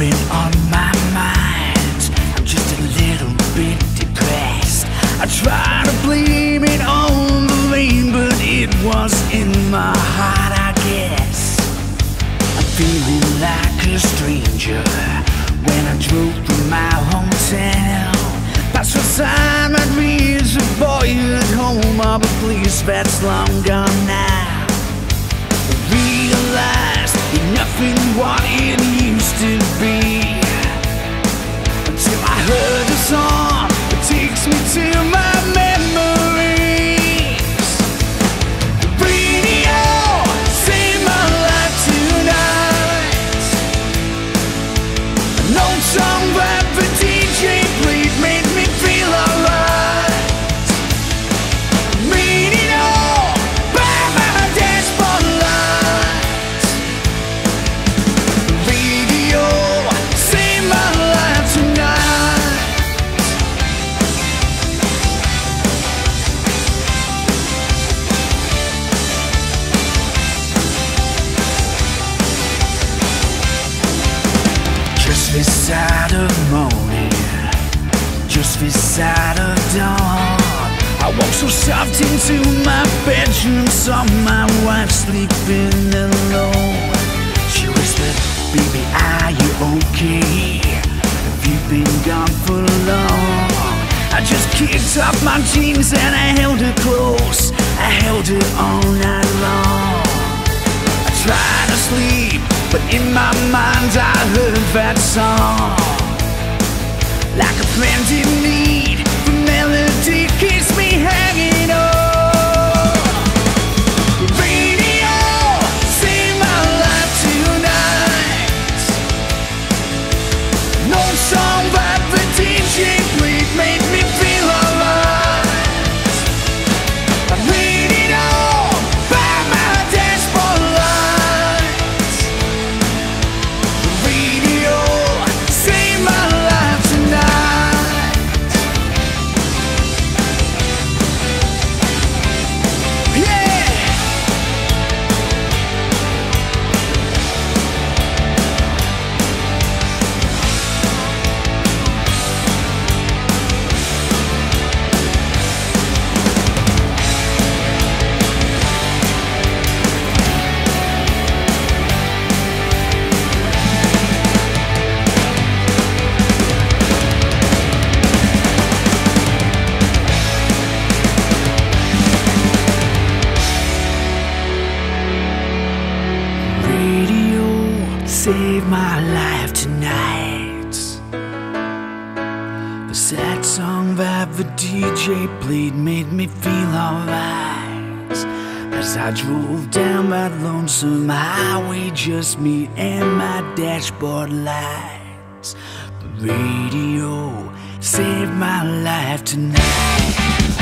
been on my mind. I'm just a little bit depressed. I try to blame it on the rain, but it was in my heart, I guess. I'm feeling like a stranger when I drove from my hometown. That's beside my dreams of at home, oh, but please, that's long gone now. I realize nothing what it used to be. Until I heard a song that takes me to my side of morning, just this side of dawn. I walk so soft into my bedroom, saw my wife sleeping alone. She whispered, Baby, are you okay? Have you been gone for long? I just kicked off my jeans and I held her close. I held her all night long. I tried to sleep, but in my mind I heard that song. Like a saved my life tonight. The sad song that the DJ played made me feel alright. As I drove down that lonesome highway, just me and my dashboard lights. The radio saved my life tonight.